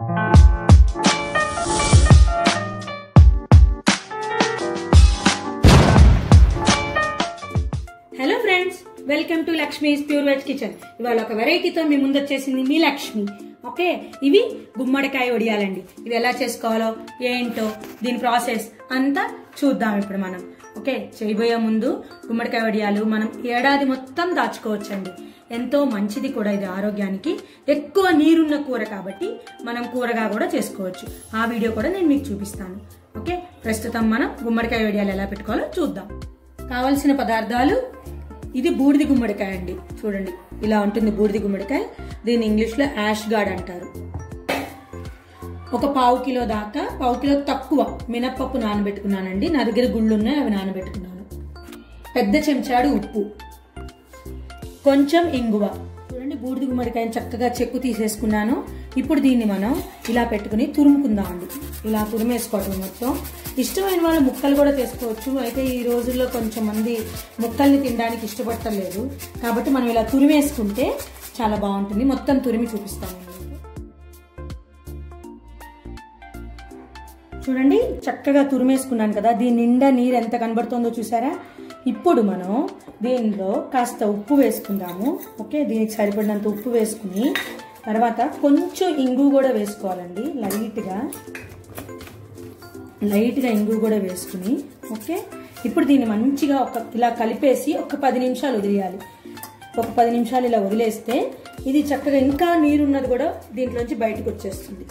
Hello friends welcome to Lakshmi's pure veg kitchen ఇవాళ ఒక వెరైటీతో మీ ముందు వచ్చేసింది మీ లక్ష్మి. ఓకే? ఇవి గుమ్మడికాయ వడియాలండి. ఇవి ఎలా చేసుకోవాలో ఏంటో దీని ప్రాసెస్ అంతా చూద్దాం ఇప్పుడు మనం. ఓకే? చేయబోయే ముందు గుమ్మడికాయ వడియాలు మనం ఏడాది మొత్తం దాచుకోవచ్చండి. ఎంతో మంచిది కూడా ఇది ఆరోగ్యానికి. ఎక్కువ నీరున్న కూర కాబట్టి మనం కూరగా కూడా చేసుకోవచ్చు. ఆ వీడియో కూడా నేను మీకు చూపిస్తాను. ఓకే? ప్రస్తుతం మనం గుమ్మడికాయ వడియాలు ఎలా పెట్టుకోవాలో చూద్దాం. కావలసిన పదార్థాలు ఇది బూడిది గుమ్మడికాయ అండి. చూడండి ఇలా ఉంటుంది బూడిది గుమ్మడికాయ. దీన్ని ఇంగ్లీష్లో యాష్ గార్డ్ అంటారు. ఒక పావు కిలో దాకా పావు కిలో తక్కువ మినప్పప్పు నానబెట్టుకున్నానండి. నా దగ్గర గుళ్ళు ఉన్నాయి అవి నానబెట్టుకున్నాను. పెద్ద చెంచాడు ఉప్పు. కొంచెం ఇంగువ. చూడండి బూడిది గుమ్మడికాయని చక్కగా చెక్కు తీసేసుకున్నాను. ఇప్పుడు దీన్ని మనం ఇలా పెట్టుకుని తురుముకుందామండి. ఇలా తురిమేసుకోవటం మొత్తం. ఇష్టమైన వాళ్ళు ముక్కలు కూడా తీసుకోవచ్చు అయితే ఈ రోజుల్లో కొంచెం మంది ముక్కల్ని తినడానికి ఇష్టపడతలేదు. కాబట్టి మనం ఇలా తురిమేసుకుంటే చాలా బాగుంటుంది. మొత్తం తురిమి చూపిస్తాము చూడండి చక్కగా తురిమేసుకున్నాను కదా. దీని నిండా నీరు ఎంత కనబడుతుందో చూసారా? ఇప్పుడు మనం దీనిలో కాస్త ఉప్పు వేసుకుందాము. ఓకే దీనికి సరిపడినంత ఉప్పు వేసుకుని తర్వాత కొంచెం ఇంగు కూడా వేసుకోవాలండి. లైట్గా లైట్గా ఇంగు కూడా వేసుకుని ఓకే. ఇప్పుడు దీన్ని మంచిగా ఒక ఇలా కలిపేసి ఒక పది నిమిషాలు వదిలేయాలి. ఒక పది నిమిషాలు ఇలా వదిలేస్తే ఇది చక్కగా ఇంకా నీరున్నది కూడా దీంట్లోంచి బయటకు వచ్చేస్తుంది.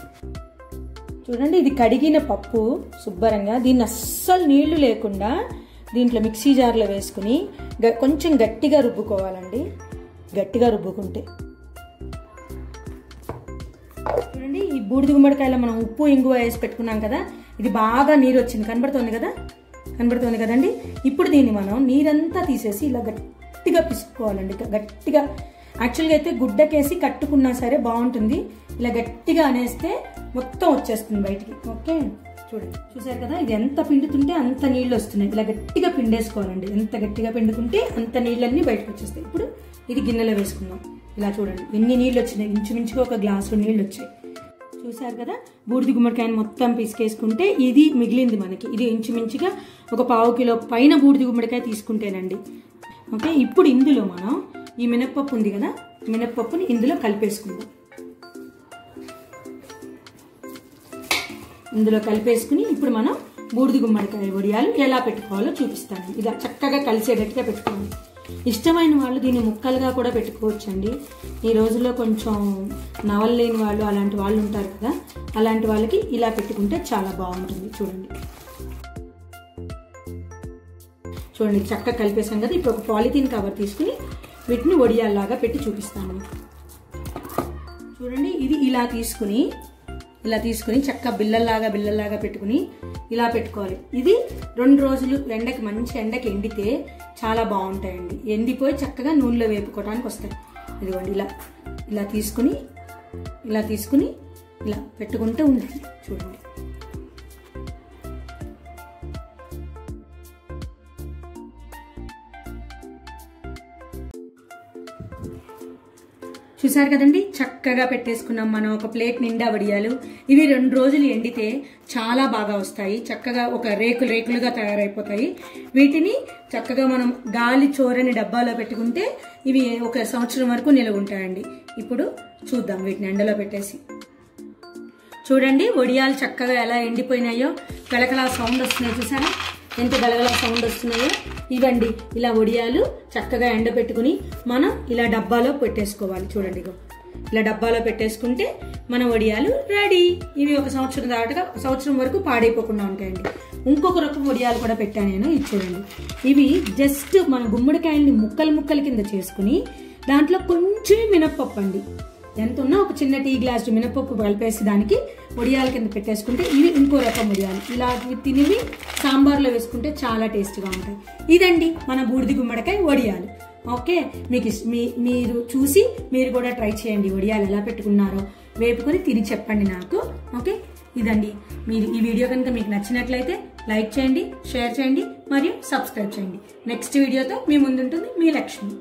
చూడండి ఇది కడిగిన పప్పు శుభ్రంగా. దీన్ని అస్సలు నీళ్ళు లేకుండా దీంట్లో మిక్సీ జార్లో వేసుకుని కొంచెం గట్టిగా రుబ్బుకోవాలండి. గట్టిగా రుబ్బుకుంటే. చూడండి ఈ బూడిద గుమ్మడికాయలో మనం ఉప్పు ఇంగువ వేసి పెట్టుకున్నాం కదా ఇది బాగా నీరు వచ్చింది కనబడుతుంది కదా? కనబడుతోంది కదండి? ఇప్పుడు దీన్ని మనం నీరంతా తీసేసి ఇలా గట్టిగా పిసుకోవాలండి గట్టిగా. యాక్చువల్గా అయితే గుడ్డకేసి కట్టుకున్నా సరే బాగుంటుంది. ఇలా గట్టిగా అనేస్తే మొత్తం వచ్చేస్తుంది బయటికి. ఓకే? చూడండి. చూసారు కదా? ఇది ఎంత పిండుతుంటే అంత నీళ్ళు వస్తున్నాయి. ఇలా గట్టిగా పిండేసుకోవాలండి. ఎంత గట్టిగా పిండుకుంటే అంత నీళ్ళన్నీ బయటకు వచ్చేస్తాయి. ఇప్పుడు ఇది గిన్నెలో వేసుకుందాం. ఇలా చూడండి. ఎన్ని నీళ్ళు వచ్చినాయి? ఇంచుమించుగా ఒక గ్లాసు నీళ్ళు వచ్చాయి. చూసారు కదా? బూడిది గుమ్మడికాయని మొత్తం పిసికేసుకుంటే ఇది మిగిలింది మనకి. ఇది ఇంచుమించుగా ఒక పావు కిలో పైన బూడిది గుమ్మడికాయ తీసుకుంటేనండి. ఓకే? ఇప్పుడు ఇందులో మనం ఈ మినప్పప్పు ఉంది కదా? మినప్పప్పుని ఇందులో కలిపేసుకుందాం. ఇందులో కలిపేసుకుని ఇప్పుడు మనం బూడిది గుమ్మడికాయ వడియాలు ఎలా పెట్టుకోవాలో చూపిస్తాను. ఇలా చక్కగా కలిసేటట్టుగా పెట్టుకోవాలి. ఇష్టమైన వాళ్ళు దీన్ని ముక్కలుగా కూడా పెట్టుకోవచ్చండి. ఈ రోజుల్లో కొంచెం నవలలేని వాళ్ళు అలాంటి వాళ్ళు ఉంటారు కదా అలాంటి వాళ్ళకి ఇలా పెట్టుకుంటే చాలా బాగుంటుంది. చూడండి. చూడండి చక్కగా కలిపేసాం కదా. ఇప్పుడు ఒక పాలిథీన్ కవర్ తీసుకుని వీటిని వడియాల్లాగా పెట్టి చూపిస్తాను. చూడండి ఇది ఇలా తీసుకుని ఇలా తీసుకుని చక్క బిల్లల్లాగా బిల్లల్లాగా పెట్టుకుని ఇలా పెట్టుకోవాలి. ఇది రెండు రోజులు ఎండకి మంచి ఎండకి ఎండితే చాలా బాగుంటాయండి. ఎండిపోయి చక్కగా నూనెలో వేపుకోవడానికి వస్తాయి. ఇదిగోండి ఇలా ఇలా తీసుకుని ఇలా తీసుకుని ఇలా పెట్టుకుంటూ ఉండండి. చూడండి. చూసారు కదండి? చక్కగా పెట్టేసుకున్నాం మనం. ఒక ప్లేట్ నిండా వడియాలు. ఇవి రెండు రోజులు ఎండితే చాలా బాగా వస్తాయి. చక్కగా ఒక రేకులు రేకులుగా తయారైపోతాయి. వీటిని చక్కగా మనం గాలి చోరని డబ్బాలో పెట్టుకుంటే ఇవి ఒక సంవత్సరం వరకు నిలవ ఉంటాయండి. ఇప్పుడు చూద్దాం వీటిని ఎండలో పెట్టేసి. చూడండి వడియాలు చక్కగా ఎలా ఎండిపోయినాయో. గలగలా సౌండ్ వస్తున్నాయి చూసారా? ఎంత గలగల సౌండ్ వస్తున్నాయో ఇవండి ఇలా వడియాలు చక్కగా ఎండబెట్టుకుని మనం ఇలా డబ్బాలో పెట్టేసుకోవాలి. చూడండి ఇలా డబ్బాలో పెట్టేసుకుంటే మన వడియాలు రెడీ. ఇవి ఒక సంవత్సరం దాటగా సంవత్సరం వరకు పాడైపోకుండా ఉంటాయండి. ఇంకొక రకం వడియాలు కూడా పెట్టాను నేను ఇది చూడండి. ఇవి జస్ట్ మన గుమ్మడికాయల్ని ముక్కలు ముక్కల కింద చేసుకుని దాంట్లో కొంచెం మినప్పప్పు అండి. ఎంత ఉన్నా ఒక చిన్న టీ గ్లాస్ మినపప్పు కలిపేసి దానికి వడియాల కింద పెట్టేసుకుంటే ఇవి ఇంకో రకం వడియాలు. ఇలా తినివి సాంబార్లో వేసుకుంటే చాలా టేస్ట్గా ఉంటాయి. ఇదండి మన బూడిది గుమ్మడికాయ వడియాలు. ఓకే? మీకు మీ మీరు చూసి మీరు కూడా ట్రై చేయండి వడియాలు ఎలా పెట్టుకున్నారో. వేపుకొని తిని చెప్పండి నాకు. ఓకే? ఇదండి. మీరు ఈ వీడియో కనుక మీకు నచ్చినట్లయితే లైక్ చేయండి షేర్ చేయండి మరియు సబ్స్క్రైబ్ చేయండి. నెక్స్ట్ వీడియోతో మీ ముందుంటుంది మీ లక్ష్మి.